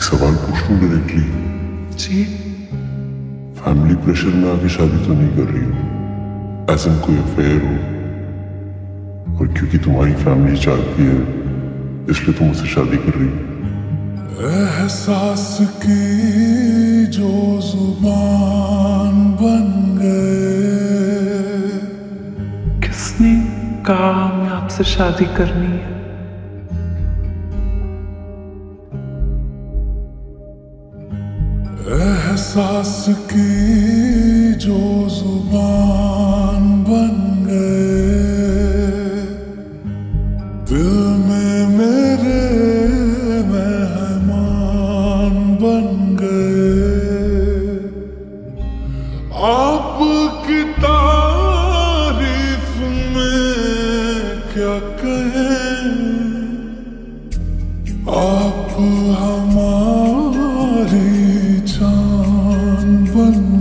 एक सवाल पूछ लूँ डायरेक्टली जी। फैमिली प्रेशर में आके शादी तो नहीं कर रही हो? एज कोई अफेयर हो? और क्योंकि तुम्हारी फैमिली चाहती है इसलिए तुम मुझसे शादी कर रही हो? एहसास की जो ज़ुबान बन गए। किसने कहा हमें आपसे शादी करनी है? एहसास की जो ज़ुबान बन गए। दिल में मेरे मेहमान बन गए। आपकी तारीफ़ में क्या कहें? आप हमारी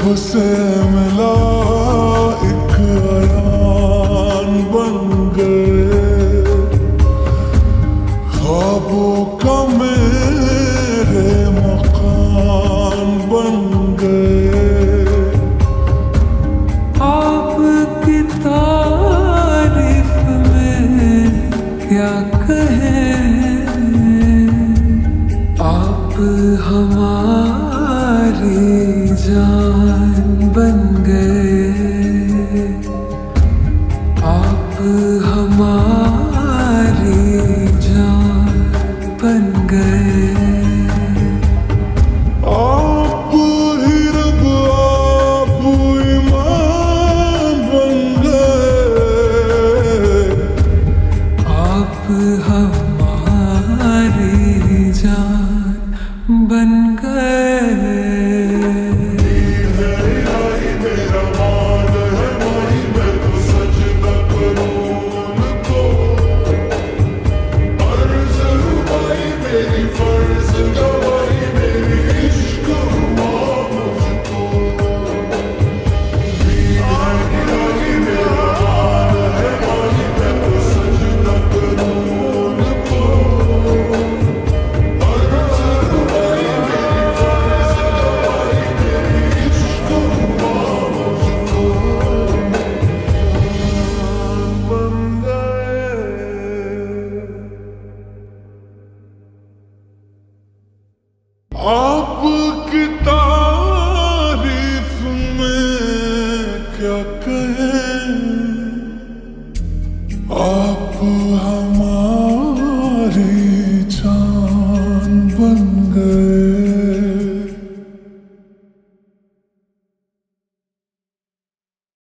से मिला एक अयान बन गए। का मेरे मकान बन गए। आपकी तारीफ़ में क्या कहें? आप हमारी जान बन गए आपकी तारीफ़ में क्या कहें?